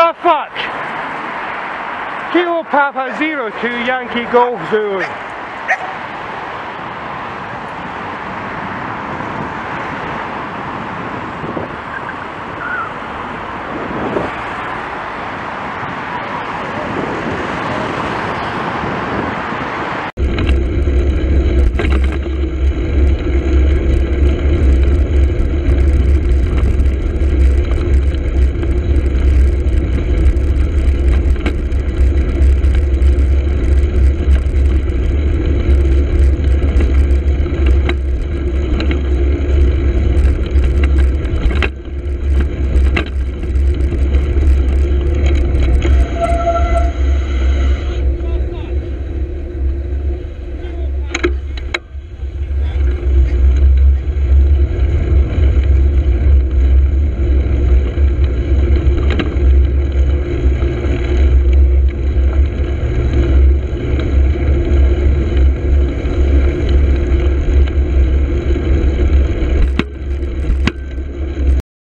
the fuck? Kilo Papa Zero Two Yankee Golf Zulu.